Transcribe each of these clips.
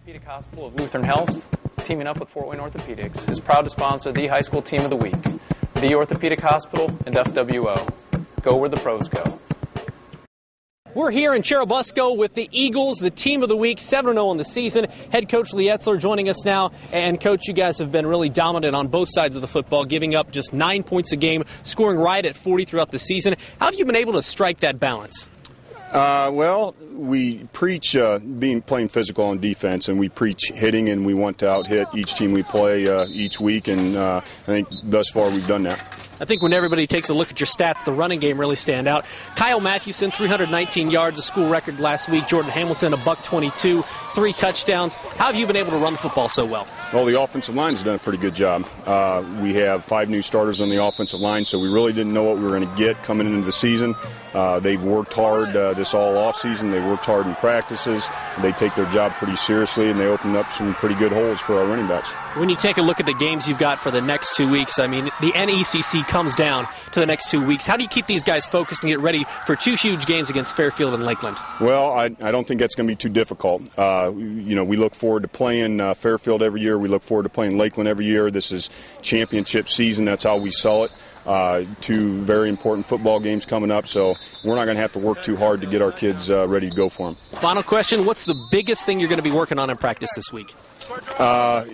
Orthopedic Hospital of Lutheran Health, teaming up with Fort Wayne Orthopedics, is proud to sponsor the High School Team of the Week, the Orthopedic Hospital and FWO. Go where the pros go. We're here in Churubusco with the Eagles, the team of the week, 7 0 in the season. Head coach Lee Etzler joining us now. And, coach, you guys have been really dominant on both sides of the football, giving up just nine points a game, scoring right at 40 throughout the season. How have you been able to strike that balance? Uh, well, we preach uh, being playing physical on defense, and we preach hitting, and we want to out hit each team we play uh, each week. And uh, I think thus far we've done that. I think when everybody takes a look at your stats, the running game really stand out. Kyle Mathewson, 319 yards, a school record last week. Jordan Hamilton, a buck 22, three touchdowns. How have you been able to run the football so well? Well, the offensive line has done a pretty good job. Uh, we have five new starters on the offensive line, so we really didn't know what we were going to get coming into the season. Uh, they've worked hard uh, this all offseason. They worked hard in practices. They take their job pretty seriously, and they opened up some pretty good holes for our running backs. When you take a look at the games you've got for the next two weeks, I mean, the NECC comes down to the next two weeks. How do you keep these guys focused and get ready for two huge games against Fairfield and Lakeland? Well, I, I don't think that's going to be too difficult. Uh, you know, we look forward to playing uh, Fairfield every year. We look forward to playing Lakeland every year. This is championship season. That's how we sell it. Uh, two very important football games coming up, so we're not going to have to work too hard to get our kids uh, ready to go for them. Final question What's the biggest thing you're going to be working on in practice this week? Uh,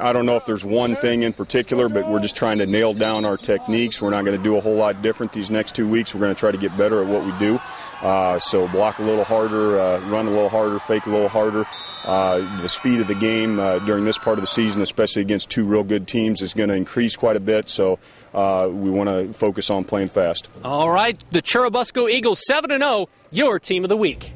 I don't know if there's one thing in particular, but we're just trying to nail down our techniques. We're not going to do a whole lot different these next two weeks. We're going to try to get better at what we do. Uh, so block a little harder, uh, run a little harder, fake a little harder. Uh, the speed of the game uh, during this part of the season, especially against two real good teams, is going to increase quite a bit. So uh, we want to focus on playing fast. All right, the Churubusco Eagles 7 0, your team of the week.